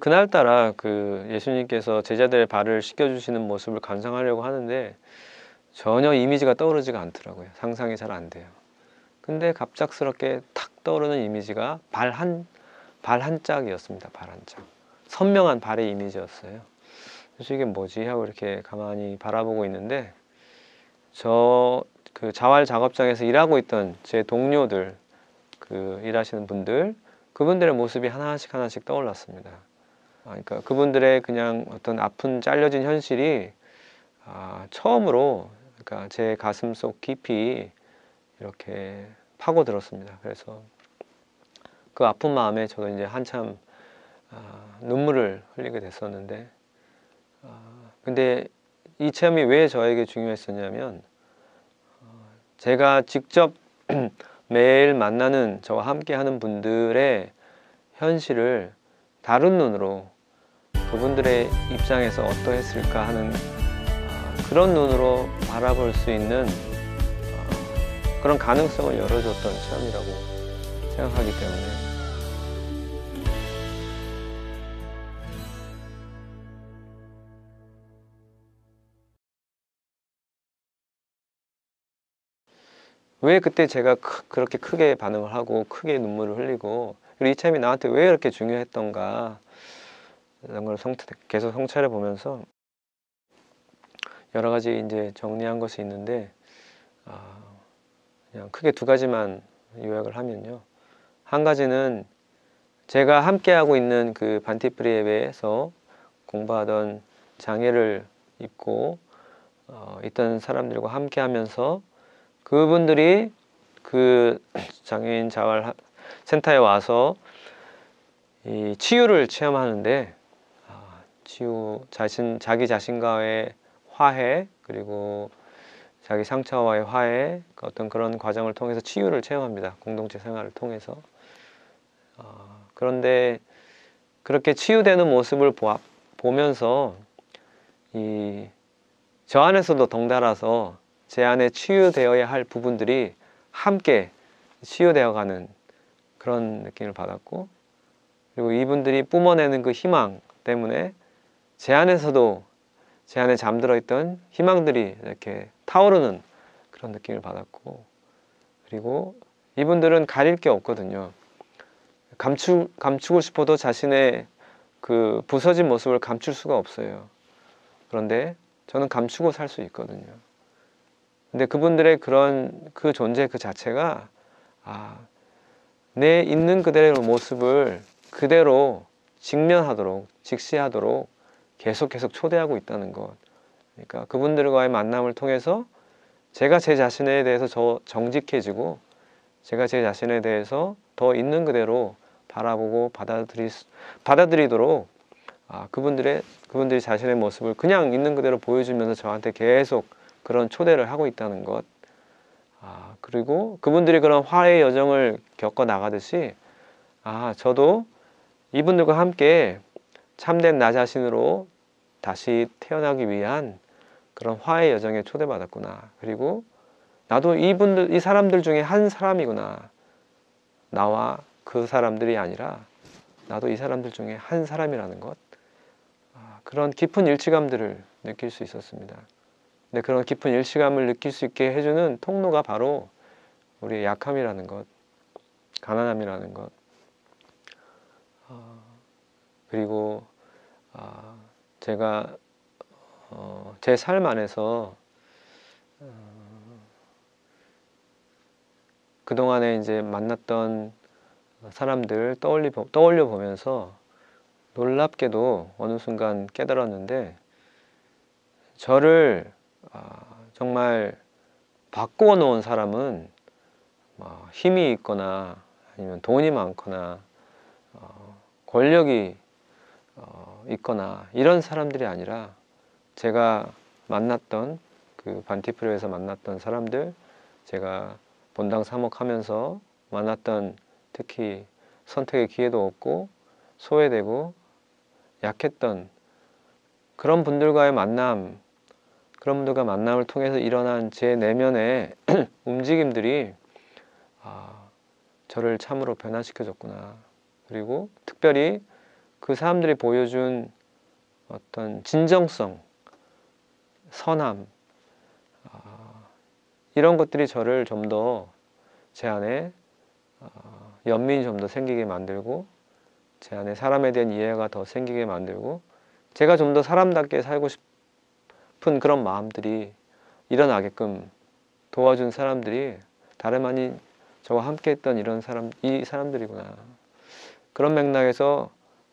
그날따라 그 예수님께서 제자들의 발을 씻겨주시는 모습을 감상하려고 하는데 전혀 이미지가 떠오르지가 않더라고요. 상상이 잘 안 돼요. 근데 갑작스럽게 탁 떠오르는 이미지가 발 한, 발 한 짝이었습니다. 발 한 짝. 선명한 발의 이미지였어요. 그래서 이게 뭐지 하고 이렇게 가만히 바라보고 있는데 저 그 자활 작업장에서 일하고 있던 제 동료들 그 일하시는 분들 그분들의 모습이 하나씩 하나씩 떠올랐습니다. 아, 그러니까 그분들의 그냥 어떤 아픈 잘려진 현실이 아, 처음으로 그러니까 제 가슴 속 깊이 이렇게 파고들었습니다. 그래서 그 아픈 마음에 저도 이제 한참 아, 눈물을 흘리게 됐었는데 아, 근데 이 체험이 왜 저에게 중요했었냐면 어, 제가 직접 매일 만나는 저와 함께 하는 분들의 현실을 다른 눈으로 그분들의 입장에서 어떠했을까 하는 아, 그런 눈으로 바라볼 수 있는 아, 그런 가능성을 열어줬던 체험이라고 생각하기 때문에. 왜 그때 제가 크, 그렇게 크게 반응을 하고 크게 눈물을 흘리고 그리고 이 체험이 나한테 왜 이렇게 중요했던가 이런 걸 성, 계속 성찰해 보면서 여러 가지 이제 정리한 것이 있는데 아, 그냥 크게 두 가지만 요약을 하면요. 한 가지는 제가 함께하고 있는 그 반티프리 앱에서 공부하던 장애를 입고 어, 있던 사람들과 함께 하면서 그분들이 그 장애인 자활 센터에 와서 이 치유를 체험하는데 아, 치유 자신 자기 자신과의 화해 그리고 자기 상처와의 화해 그 어떤 그런 과정을 통해서 치유를 체험합니다. 공동체 생활을 통해서. 어, 그런데 그렇게 치유되는 모습을 보아, 보면서 이 저 안에서도 덩달아서 제 안에 치유되어야 할 부분들이 함께 치유되어 가는 그런 느낌을 받았고 그리고 이분들이 뿜어내는 그 희망 때문에 제 안에서도 제 안에 잠들어 있던 희망들이 이렇게 타오르는 그런 느낌을 받았고 그리고 이분들은 가릴 게 없거든요. 감추, 감추고 싶어도 자신의 그 부서진 모습을 감출 수가 없어요. 그런데 저는 감추고 살 수 있거든요. 근데 그분들의 그런 그 존재 그 자체가 아, 내 있는 그대로의 모습을 그대로 직면하도록 직시하도록 계속 계속 초대하고 있다는 것. 그러니까 그분들과의 만남을 통해서 제가 제 자신에 대해서 저 정직해지고 제가 제 자신에 대해서 더 있는 그대로 바라보고 받아들이 받아들이도록 아, 그분들의 그분들이 자신의 모습을 그냥 있는 그대로 보여주면서 저한테 계속 그런 초대를 하고 있다는 것. 아, 그리고 그분들이 그런 화해 여정을 겪어 나가듯이 아, 저도 이분들과 함께 참된 나 자신으로 다시 태어나기 위한 그런 화해 여정에 초대받았구나. 그리고 나도 이분들, 이 사람들 중에 한 사람이구나. 나와 그 사람들이 아니라 나도 이 사람들 중에 한 사람이라는 것. 아, 그런 깊은 일치감들을 느낄 수 있었습니다. 근데 그런 깊은 일치감을 느낄 수 있게 해주는 통로가 바로 우리의 약함이라는 것, 가난함이라는 것, 어, 그리고 어, 제가 어, 제 삶 안에서 어, 그동안에 이제 만났던 사람들 떠올리, 떠올려 보면서 놀랍게도 어느 순간 깨달았는데 저를 아, 정말 바꾸어 놓은 사람은 뭐 힘이 있거나 아니면 돈이 많거나 어, 권력이 어, 있거나 이런 사람들이 아니라 제가 만났던 그 반티프로에서 만났던 사람들 제가 본당 사목하면서 만났던 특히 선택의 기회도 없고 소외되고 약했던 그런 분들과의 만남 그런 분들과 만남을 통해서 일어난 제 내면의 움직임들이 아, 저를 참으로 변화시켜줬구나. 그리고 특별히 그 사람들이 보여준 어떤 진정성, 선함 아, 이런 것들이 저를 좀 더 제 안에 어, 연민이 좀 더 생기게 만들고 제 안에 사람에 대한 이해가 더 생기게 만들고 제가 좀 더 사람답게 살고 싶은 그런 마음들이 일어나게끔 도와준 사람들이 다름 아닌 저와 함께 했던 이런 사람 이 사람들이구나. 그런 맥락에서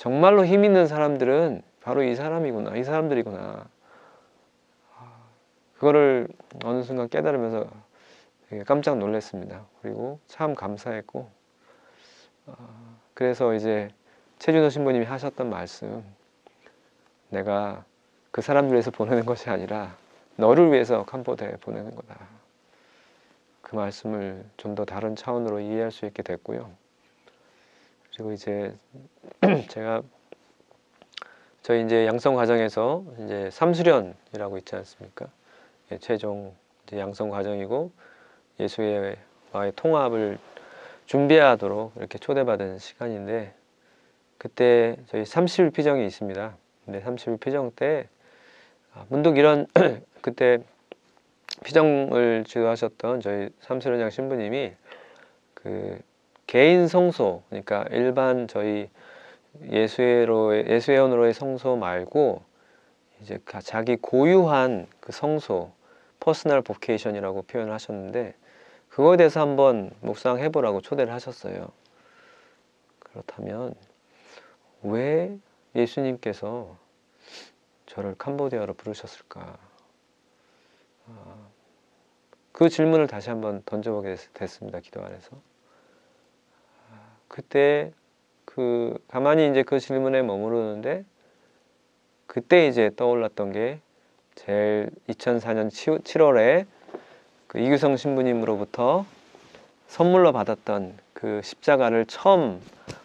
정말로 힘 있는 사람들은 바로 이 사람이구나 이 사람들이구나 그거를 어느 순간 깨달으면서 깜짝 놀랐습니다. 그리고 참 감사했고 어, 그래서 이제 최준호 신부님이 하셨던 말씀 내가 그 사람들 위해서 보내는 것이 아니라 너를 위해서 캄보디아에 보내는 거다. 그 말씀을 좀 더 다른 차원으로 이해할 수 있게 됐고요. 그리고 이제 제가 저희 이제 양성 과정에서 이제 삼수련이라고 있지 않습니까? 예, 최종 양성 과정이고 예수와의 통합을 준비하도록 이렇게 초대받은 시간인데 그때 저희 30일 피정이 있습니다. 근데 30일 피정 때 아, 문득 이런 그때 피정을 지도하셨던 저희 삼수련장 신부님이 그 개인 성소 그러니까 일반 저희 예수회로의 예수회원으로의 성소 말고 이제 자기 고유한 그 성소 personal vocation이라고 표현을 하셨는데 그거에 대해서 한번 묵상해 보라고 초대를 하셨어요. 그렇다면 왜 예수님께서 저를 캄보디아로 부르셨을까? 아, 그 질문을 다시 한번 던져보게 됐습니다. 기도 안에서. 아, 그때 그 가만히 이제 그 질문에 머무르는데 그때 이제 떠올랐던 게 제일 2004년 7월에 그 이규성 신부님으로부터 선물로 받았던 그 십자가를 처음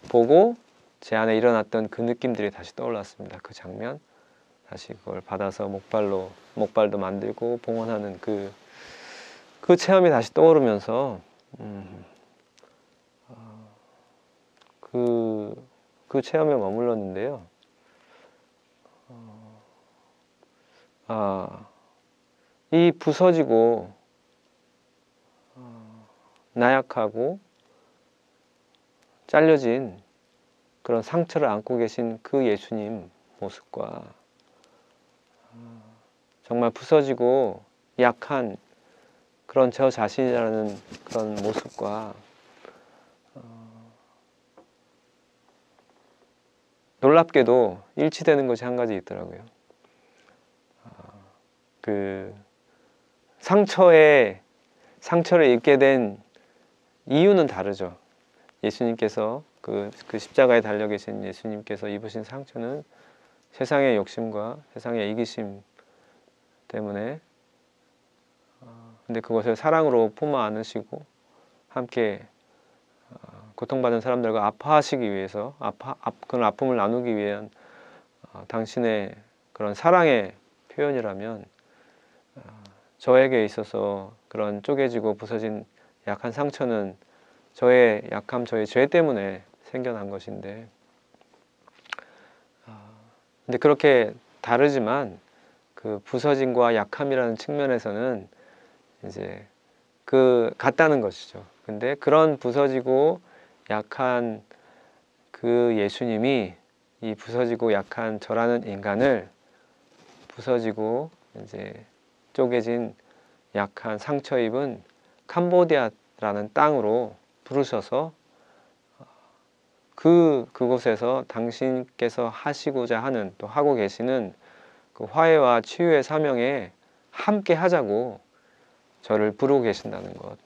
보고 제 안에 일어났던 그 느낌들이 다시 떠올랐습니다. 그 장면 다시 그걸 받아서 목발로 목발도 만들고 봉헌하는 그, 그 체험이 다시 떠오르면서 음, 어, 그, 그 체험에 머물렀는데요. 어, 아, 이 부서지고 나약하고 잘려진 그런 상처를 안고 계신 그 예수님 모습과 정말 부서지고 약한 그런 저 자신이라는 그런 모습과 놀랍게도 일치되는 것이 한 가지 있더라고요. 그 상처에 상처를 입게 된 이유는 다르죠. 예수님께서 그, 그 십자가에 달려 계신 예수님께서 입으신 상처는 세상의 욕심과 세상의 이기심 때문에 어, 근데 그것을 사랑으로 품어 안으시고 함께 어, 고통받은 사람들과 아파하시기 위해서 아파 그런 아픔을 나누기 위한 어, 당신의 그런 사랑의 표현이라면 저에게 있어서 그런 쪼개지고 부서진 약한 상처는 저의 약함, 저의 죄 때문에 생겨난 것인데, 아, 근데 그렇게 다르지만 그 부서짐과 약함이라는 측면에서는 이제 그 같다는 것이죠. 근데 그런 부서지고 약한 그 예수님이 이 부서지고 약한 저라는 인간을 부서지고 이제 쪼개진 약한 상처 입은 캄보디아라는 땅으로 부르셔서 그 그곳에서 당신께서 하시고자 하는 또 하고 계시는 그 화해와 치유의 사명에 함께 하자고 저를 부르고 계신다는 것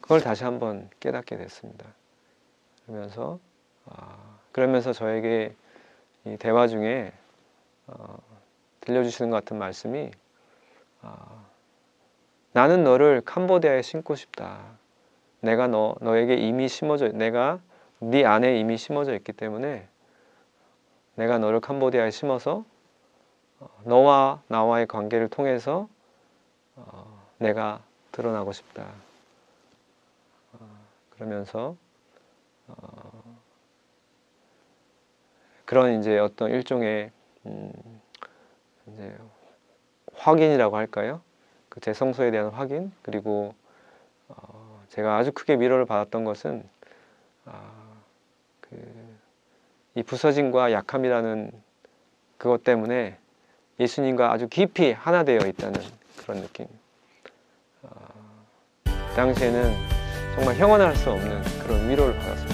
그걸 다시 한번 깨닫게 됐습니다. 그러면서 아, 그러면서 저에게 이 대화 중에 어, 들려주시는 것 같은 말씀이 아, 나는 너를 캄보디아에 심고 싶다. 내가 너 너에게 이미 심어져 내가 네 안에 이미 심어져 있기 때문에 내가 너를 캄보디아에 심어서 어, 너와 나와의 관계를 통해서 어, 내가 드러나고 싶다. 어, 그러면서 그런 이제 어떤 일종의 음, 이제 확인이라고 할까요? 그 제 성소에 대한 확인 그리고 어, 제가 아주 크게 위로를 받았던 것은 아, 그, 이 부서짐과 약함이라는 그것 때문에 예수님과 아주 깊이 하나 되어 있다는 그런 느낌. 아, 그 당시에는 정말 형언할 수 없는 그런 위로를 받았습니다.